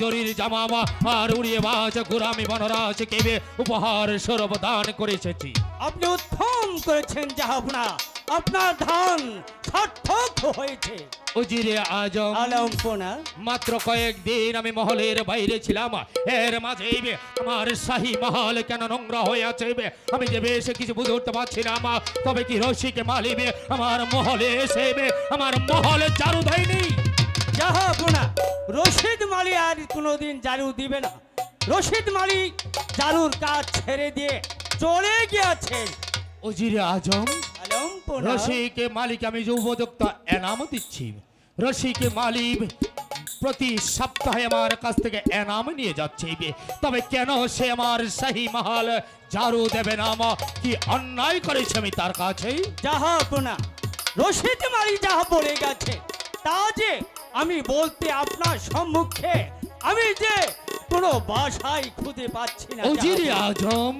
জরির জামামা আর উড়িয়ে বাজ গুরামি বনরাজ কেবে উপহার স্বরূপ দান করে এসেছি আপনি উত্তম করেছেন জাহাপনা আপনার ধান সার্থক হয়েছে। উজিরে আজম আলম্পনা মাত্র কয়েকদিন আমি মহলের বাইরে ছিলাম। এর মাঝে আমার শাহী মহল কেন নোংরা হয়ে আছে আমি যে বেশ কিছু বুঝে উঠতে পারছি না মা তবে কি মালিবে আমার মহলে এসে আমার মহলে চারু দেয়নি। জাহাপনা রশিদ মালি আর কোনোদিন জারু দিবে না। রশিদ মালি জারুর কাজ ছেড়ে দিয়ে চলে গিয়েছেন উজিরে আজম রশিকে মালিক আমি যে উপযুক্ত এনাম দিচ্ছি। রশিকে মালিক প্রতি সপ্তাহে আমার কাছ থেকে এনাম নিয়ে যাচ্ছে। তবে কেন সে আমার শাহী মহল জারু দেবে না? মা? কি অন্যায় করেছে আমি তার কাছে জাহাপনা রশিদ মালি যাহা বলে গেছে তা যে আমি বলতে আপনার সম্মুখে আমি যে কোনো বাসায় খুঁজে পাচ্ছি না উজিরে আজম।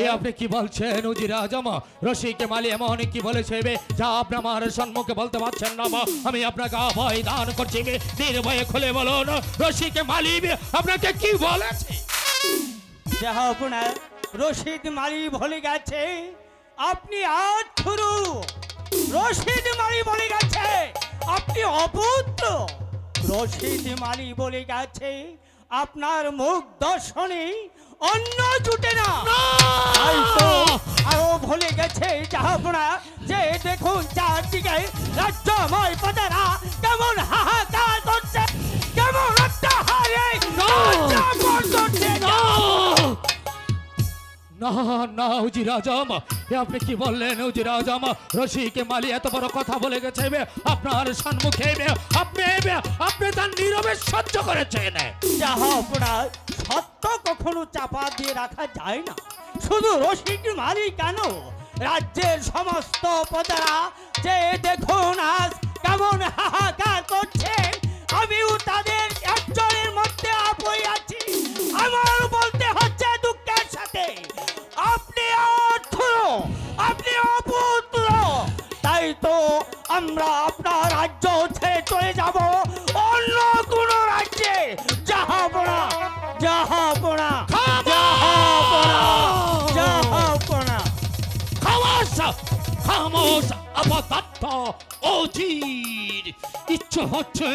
এ আপনি কি বলছেন উজিরে আজম? রশিকে মালি এমন কি বলেছে যা আপনি আমার সম্মুখে বলতে পারছেন না? আমি আপনাকে অভয় দান করছি নির্ভয়ে খুলে বলুন রশিকে মালি আপনাকে কি বলেছে? জাহাপনা রশিদ মালি বলে গেছে আপনি আর থুরু রশিদ মালি বলে গেছে। আপনি অপুত্র রশিদ মালি বলে গেছে আপনার মুখ দর্শনে অন্য জুটে না। আরও ভুলে গেছে যাহা যে দেখুন চারদিকে রাজ্যময় পদারা কেমন হাহাকার না না আপনি কি বললেন রশিকে মালি এত কথা বলে আপনার আপনি আপনি সহ্য করেছেন। সত্য কখনো চাপা দিয়ে রাখা যায় না। শুধু রসিক মারি কেন? রাজ্যের সমস্ত প্রজারা যে দেখুন আজ কেমন হাহাকার খামোশ আপাতত অধীর। ইচ্ছে হচ্ছে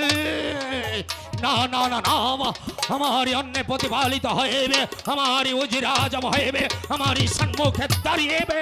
না না না না, আমা- আমারই অন্য প্রতিপালিত হইবে, আমারই উজির আজম হইবে, আমারই সম্মুখে দাঁড়িয়েবে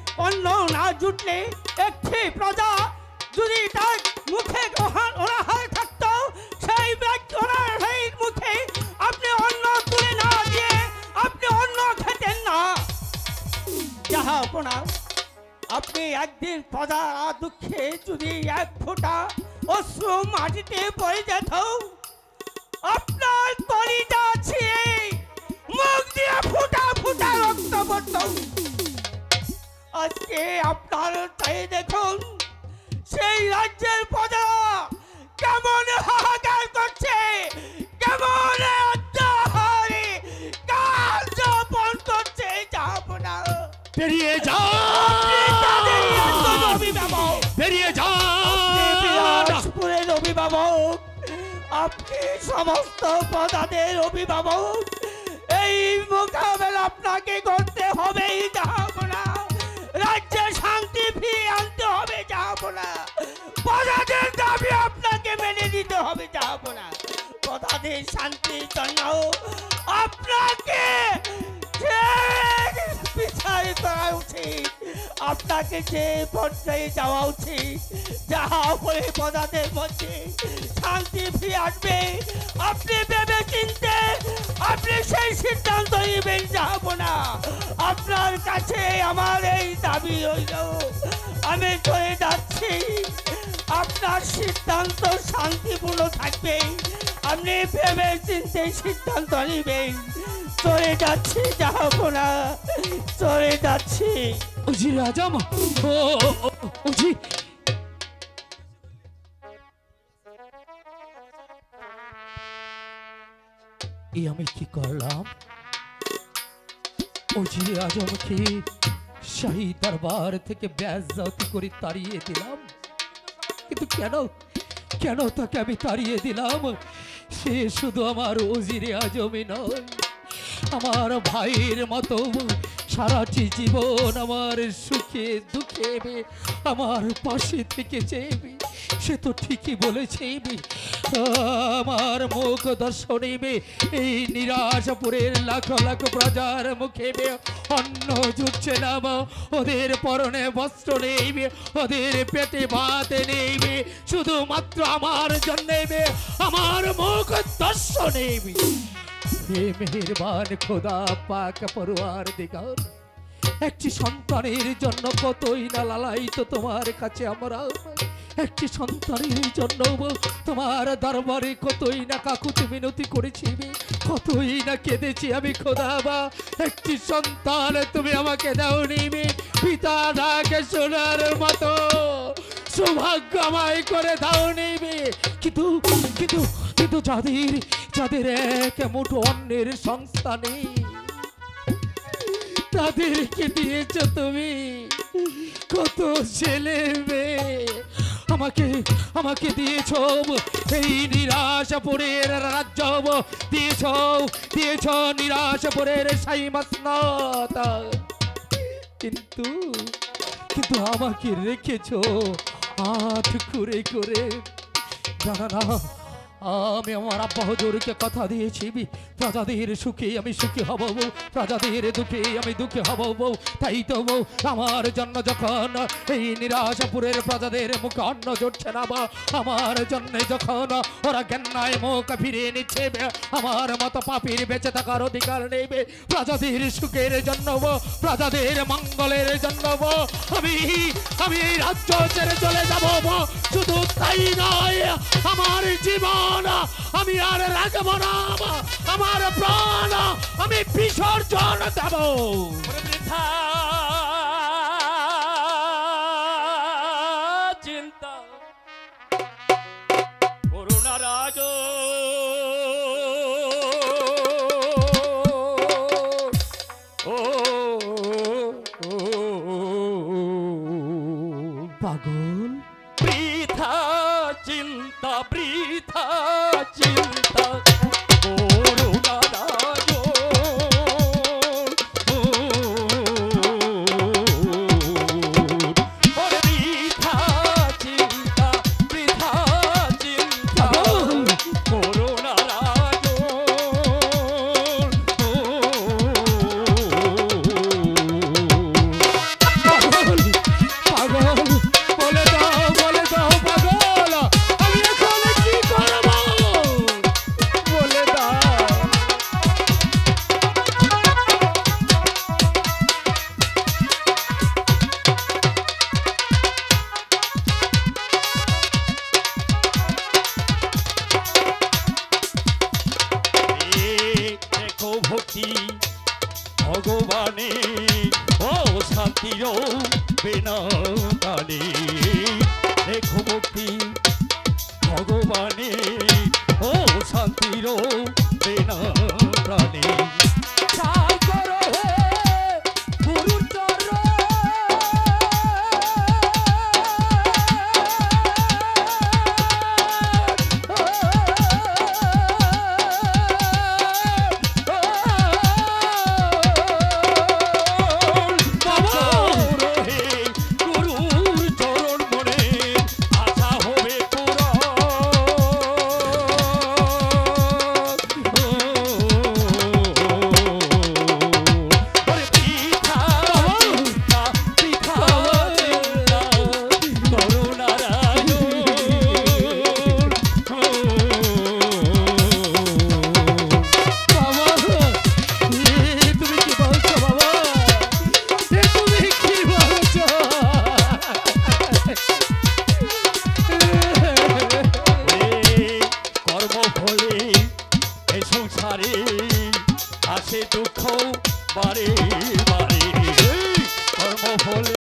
অন্য না জুটলে একটি প্রজা যদি তার মুখে ওহা- অনাহার থাকতো, সেই মুখে আপনি অন্য তুলে না দিয়ে আপনি অন্য খেতেন না। যাহা আপনি একদিন পদা দুঃখে যদি এক ফোঁটা অশ্রু মাটিতে পড়ে যেত, আপনার কলিজা ছিঁড়ে মুখ দিয়ে ফুটা ফুটা আজকে আপনার তাই দেখুন সেই রাজ্যের প্রজা কেমন হাহাকার করছে কেমন বেরিয়ে অভিভাবক। বেরিয়ে আপনি যান অভিভাবক। আপনি সমস্ত পদাদের অভিভাবক। এই মোকাবেলা আপনাকে করতে হবেই যাব না শান্তি ফিরিয়ে আনতে হবে, যাব না। পদাদের দাবি আপনাকে মেনে নিতে হবে, যাব না। পদাদের শান্তির জন্য আপনাকে করা উচিত। আপনাকে যে পর্যায়ে যাওয়া উচিত। যাহা করে পদাদের মধ্যে শান্তি ফিরে আসবে, আপনি ভেবে চিনতে আপনি সেই সিদ্ধান্ত নেবেন, যাব না। আপনার কাছে আমার এই দাবি রইল। আমি চলে যাচ্ছি। আপনার সিদ্ধান্ত শান্তিপূর্ণ থাকবে। আপনি ভেবে চিনতে সিদ্ধান্ত নেবেন। চলে যাচ্ছি যাব না চলে যাচ্ছি। ও, ও, এই আমি কি করলাম? উজির আজমকে শাহী দরবার থেকে ব্যাজ্জাতি করে তাড়িয়ে দিলাম। কিন্তু কেন কেন তাকে আমি তাড়িয়ে দিলাম? সে শুধু আমার উজিরে আজমই নয়, আমার ভাইয়ের মতো সারাটি জীবন আমার সুখে দুঃখে আমার পাশে থেকে চেয়েবে সে তো ঠিকই বলেছে আমার মুখ দর্শনে এই নিরাশপুরের লাখ লাখ প্রজার মুখে অন্ন জুটছে না ওদের পরনে বস্ত্র নেই ওদের পেটে ভাত নেই শুধুমাত্র আমার জন্যে আমার মুখ দর্শনে হে মেহেরবান খোদা, পাক পরোয়ার দিগার। একটি সন্তানের জন্য কতই না লালাইত তোমার কাছে আমরা। একটি সন্তানের জন্য তোমার দরবারে কতই না কাকুতি মিনতি করেছি কতই না কেঁদেছি আমি খোদা বা। একটি সন্তান তুমি আমাকে দাও নিবে পিতা ডাকে শোনার মতো। সৌভাগ্য আমায় করে দাও নিবে কিন্তু কিন্তু কিন্তু যাদের যাদের এক মুঠো অন্যের সংস্থা নেই তাদেরকে দিয়েছ তুমি। কত ছেলে মেয়ে। আমাকে আমাকে দিয়েছ এই নিরাশাপুরের রাজ্য দিয়েছ দিয়েছ নিরাশাপুরের সাই মাসনাতা কিন্তু কিন্তু আমাকে রেখেছ হাত করে করে জানা না। আমি আমার আব্বা হজুরকে কথা দিয়েছি প্রজাদের সুখে আমি সুখী হব বউ, প্রজাদের দুঃখে আমি দুঃখী হব বউ তাই তো বউ আমার জন্য যখন এই নিরাশাপুরের প্রজাদের মুখে অন্ন জুটছে না বা আমার জন্য যখন ওরা জ্ঞানায় মুখ ফিরিয়ে নিচ্ছে আমার মতো পাপির বেঁচে থাকার অধিকার নেবে প্রজাদের সুখের জন্য প্রজাদের মঙ্গলের জন্য আমি আমি এই রাজ্য ছেড়ে চলে যাব। শুধু তাই নয় আমার জীবন আমি আর রাখব না আমার প্রাণ আমি বিসর্জন দেব चिंता বিনাকালে দেখো ভক্তি ভগবানে। ও শান্তির বিনাকালে